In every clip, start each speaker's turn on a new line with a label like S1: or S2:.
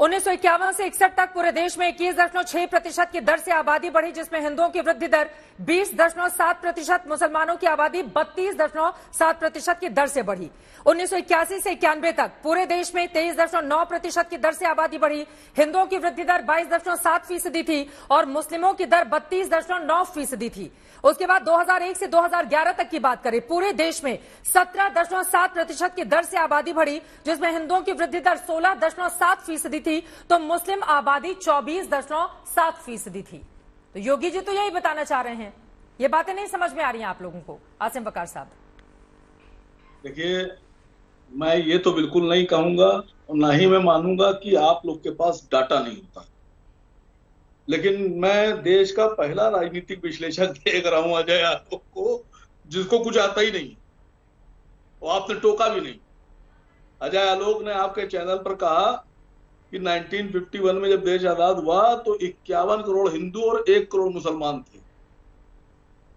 S1: उन्नीस से इकसठ तक पूरे देश में इक्कीस दशमलव छह प्रतिशत की दर से आबादी बढ़ी, जिसमें हिंदुओं की वृद्धि दर बीस दशमलव सात प्रतिशत, मुसलमानों की आबादी बत्तीस दशमलव सात प्रतिशत की दर से बढ़ी। उन्नीस सौ इक्यासी से इक्यानवे तक पूरे देश में तेईस दशमलव नौ प्रतिशत की दर से आबादी बढ़ी। हिंदुओं की वृद्धि दर बाईस दशमलव सात फ़ीसदी थी और मुस्लिमों की दर बत्तीस दशमलव नौ फ़ीसदी थी। उसके बाद 2001 से 2011 तक की बात करें, पूरे देश में 17.7 प्रतिशत की दर से आबादी बढ़ी, जिसमें हिंदुओं की वृद्धि दर 16.7 फ़ीसदी थी। तो मुस्लिम आबादी 24.7 फ़ीसदी थी। तो योगी जी तो यही बताना चाह रहे हैं। ये बातें नहीं समझ में आ रही हैं आप लोगों को, आसिम बकार साहब।
S2: देखिए, मैं ये तो बिल्कुल नहीं कहूँगा और ना ही मैं मानूँगा कि आप लोग के पास डाटा नहीं होता। लेकिन मैं देश का पहला राजनीतिक विश्लेषक देख रहा हूँ, अजय यादव को, जिसको कुछ आता ही नहीं। और आपने टोका भी नहीं। अजय आलोक ने आपके चैनल पर कहा कि 1951 में जब देश आज़ाद हुआ तो इक्यावन करोड़ हिंदू और एक करोड़ मुसलमान थे।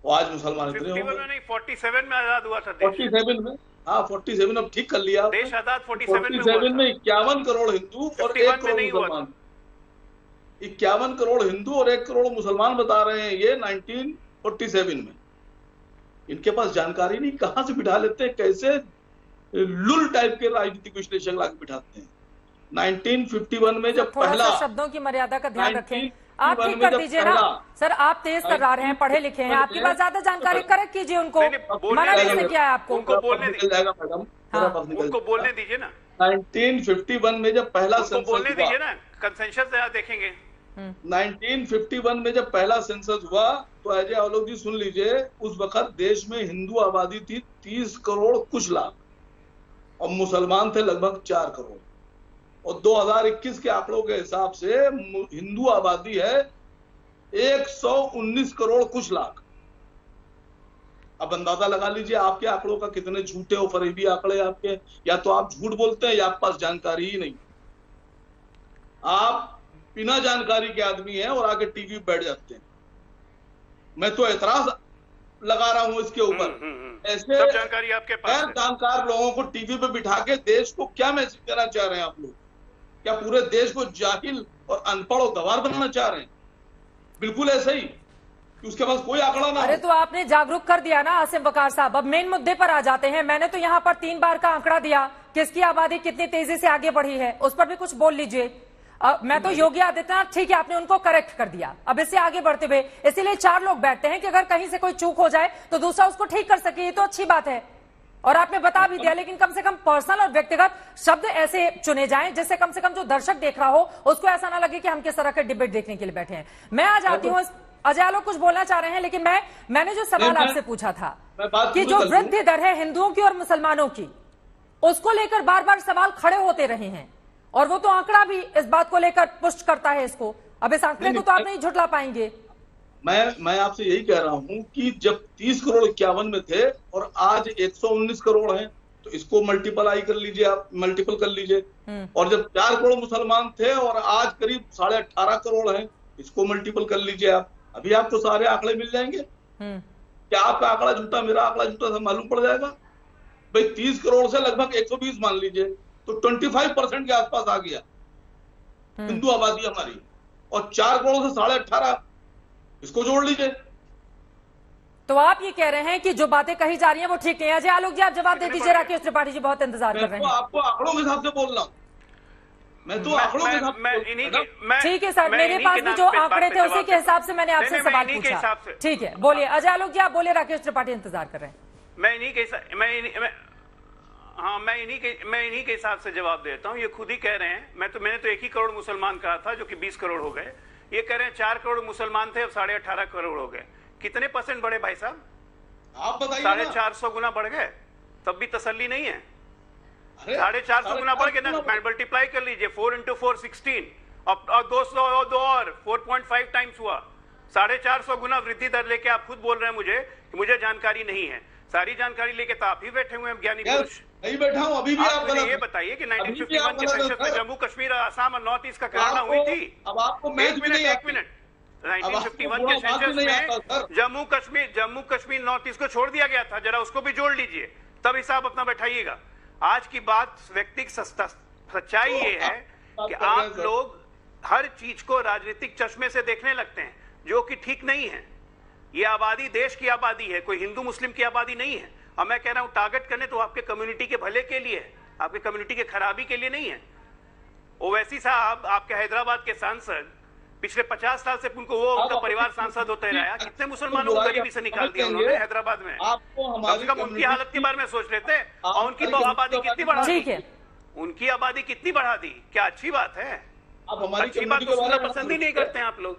S2: और आज मुसलमान इतने हो
S3: नहीं 47 में आज़ाद हुआ था
S2: फोर्टी सेवन में? हाँ फोर्टी सेवन अब ठीक कर लिया
S3: देश आज़ाद 47
S2: फोर्टी
S3: में
S2: सेवन में इक्यावन करोड़ हिंदू और एक करोड़
S3: नहीं हुआ था।
S2: मुसलमान। इक्यावन करोड़ हिंदू और एक करोड़ मुसलमान बता रहे हैं ये 1947 में। इनके पास जानकारी नहीं कहाँ से बिठा लेते हैं कैसे लुल टाइप के राजनीतिक विश्लेषक लाके बिठाते हैं? 1951 में जब पहला
S1: शब्दों की मर्यादा का ध्यान रखें। आप ठीक कर दीजिए ना। सर आप तेज करा रहे हैं पढ़े लिखे हैं। आपके पास ज़्यादा जानकारी करेक्ट कीजिए उनको। मना
S3: दीजिए।
S1: किसने किया है आपको।
S3: उनको बोलने
S2: जाएगा मैडम
S1: हाँ।
S3: उनको बोलने दीजिए ना।
S2: 1951 में जब पहला सेंसस
S3: बोलने दीजिए ना। कंसेंसस देखेंगे।
S2: 1951 में जब पहला सेंसस हुआ तो अजय आलोक जी सुन लीजिए उस वक्त देश में हिंदू आबादी थी 30 करोड़ कुछ लाख। और मुसलमान थे लगभग 4 करोड़। और 2021 के आंकड़ों के हिसाब से हिंदू आबादी है 119 करोड़ कुछ लाख। अब अंदाज़ा लगा लीजिए आपके आंकड़ों का कितने झूठे और फरेबी आंकड़े आपके। या तो आप झूठ बोलते हैं या आपके पास जानकारी ही नहीं। आप बिना जानकारी के आदमी हैं और आगे टीवी बैठ जाते हैं। मैं तो एतराज़ लगा रहा हूँ इसके ऊपर।
S3: हम्म, हम्म, हम्म।
S2: ऐसे
S3: जानकारी आपके पास
S2: जानकार लोगों को टीवी पे बिठा के देश को क्या मैसेज देना चाह रहे हैं आप लोग? क्या पूरे देश को जाहिल और अनपढ़ और गवार बनाना चाह रहे हैं? बिल्कुल ऐसे ही कि उसके पास कोई आंकड़ा ना
S1: अरे तो आपने जागरूक कर दिया ना आसिम बकार साहब। अब मेन मुद्दे पर आ जाते हैं। मैंने तो यहाँ पर तीन बार का आंकड़ा दिया किसकी आबादी कितनी तेज़ी से आगे बढ़ी है। उस पर भी कुछ बोल लीजिए। मैं तो योगी आदित्यनाथ ठीक है आपने उनको करेक्ट कर दिया। अब इससे आगे बढ़ते हुए इसीलिए चार लोग बैठते हैं कि अगर कहीं से कोई चूक हो जाए तो दूसरा उसको ठीक कर सके ये तो अच्छी बात है। और आपने बता भी दिया लेकिन कम से कम पर्सनल और व्यक्तिगत शब्द ऐसे चुने जाएँ जिससे कम से कम जो दर्शक देख रहा हो उसको ऐसा ना लगे कि हम किस तरह के डिबेट देखने के लिए बैठे हैं। मैं आ जाती हूँ अजय आलोक कुछ बोलना चाह रहे हैं लेकिन मैं मैंने जो सवाल आपसे पूछा था कि जो वृद्धि दर है हिंदुओं की और मुसलमानों की उसको लेकर बार बार सवाल खड़े होते रहे हैं। और वो तो आंकड़ा भी इस बात को लेकर पुष्ट करता है इसको। अब इस आंकड़े को तो आप
S2: नहीं
S1: झुटला पाएँगे।
S2: मैं मैं आपसे यही कह रहा हूँ कि जब 30 करोड़ इक्यावन में थे और आज 119 करोड़ हैं तो इसको मल्टीपल आई कर लीजिए आप मल्टीपल कर लीजिए।
S1: हम्म।
S2: और जब चार करोड़ मुसलमान थे और आज करीब साढ़े अठारह करोड़ हैं इसको मल्टीपल कर लीजिए आप। अभी आपको सारे आंकड़े मिल जाएँगे।
S1: हम्म।
S2: क्या आपका आंकड़ा झूठा मेरा आंकड़ा झूठा सब मालूम पड़ जाएगा? भाई 30 करोड़ से लगभग 120 मान लीजिए तो 25 परसेंट के आसपास आ गया।
S1: हम्म।
S2: हिंदू आबादी हमारी। और चार करोड़ से साढ़े अठारह इसको जोड़ लीजिए।
S1: तो आप ये कह रहे हैं कि जो बातें कही जा रही हैं वो ठीक नहीं है। अजय आलोक जी आप जवाब दे दीजिए राकेश त्रिपाठी जी बहुत इंतज़ार कर रहे
S2: तो
S1: हैं।
S2: आपको आंकड़ों के हिसाब से बोल रहा हूँ। मैं तो आंकड़ों के हिसाब
S1: ठीक है सर मेरे पास भी जो आंकड़े थे उसी के हिसाब से मैंने आपसे सवाल पूछा। ठीक है बोलिए। अजय आलोक जी आप बोलिए राकेश त्रिपाठी इंतज़ार कर रहे हैं।
S3: मैं इन्हीं के सा- मैं इन्हीं- मैं हाँ मैं इन्हीं के मैं इन्हीं के हिसाब से जवाब देता हूँ। ये खुद ही कह रहे हैं। मैं तो मैंने तो एक ही करोड़ मुसलमान कहा था जो कि बीस करोड़ हो गए। ये कह रहे हैं चार करोड़ मुसलमान थे अब साढ़े अठारह करोड़ हो गए। कितने परसेंट बढ़े भाई साहब?
S2: आप बताइए
S3: साढ़े चार सौ गुना बढ़ गए। तब भी तसल्ली नहीं है। साढ़े चार सौ गुना बढ़ गए ना मल्टीप्लाई कर लीजिए फोर इंटू फोर सिक्सटीन और दो सौ और दो और फोर पॉइंट फाइव टाइम्स हुआ। साढ़े चार सौ गुना वृद्धि दर लेके आप खुद बोल रहे हैं मुझे कि मुझे जानकारी नहीं है। सारी जानकारी लेके तो आप ही बैठे हुए हैं ज्ञानी पुरुष।
S2: नहीं बैठा हूँ अभी भी
S3: आप
S2: गलत
S3: ये बताइए कि
S2: अभी भी आप
S3: 1951 के सेंसस में जम्मू कश्मीर असम और नॉर्थ ईस्ट का
S2: आपको-
S3: हुई थी।
S2: अब आपको
S3: एक
S2: भी
S3: मिनट
S2: नहीं
S3: एक मिनट।
S2: अब आपको
S3: 1951 के सेंसस में जम्मू कश्मीर जम्मू कश्मीर नॉर्थ ईस्ट को छोड़ दिया गया था। जरा उसको भी जोड़ लीजिए। तब हिसाब अपना बैठाइएगा। आज की बात व्यक्तिगत सच्चाई ये है कि आप लोग हर चीज़ को राजनीतिक चश्मे से देखने लगते हैं जो कि ठीक नहीं है। ये आबादी देश की आबादी है कोई हिंदू मुस्लिम की आबादी नहीं है। और मैं कह रहा हूँ टारगेट करने तो आपके कम्युनिटी के भले के लिए है। आपके कम्युनिटी के खराबी के लिए नहीं है। ओवैसी साहब आपके हैदराबाद के सांसद पिछले पचास साल से उनको वो उनका परिवार सांसद होते रहा। कितने मुसलमानों को गरीबी से निकाल दिया उन्होंने हैदराबाद में।
S2: आपको
S3: कम से कम उनकी हालत के बारे में सोच लेते और उनकी
S2: हमारी
S3: आबादी कितनी बढ़ा दी। उनकी आबादी कितनी बढ़ा दी। क्या अच्छी बात है। अच्छी बात तो सुनना पसंद ही नहीं करते हैं आप लोग।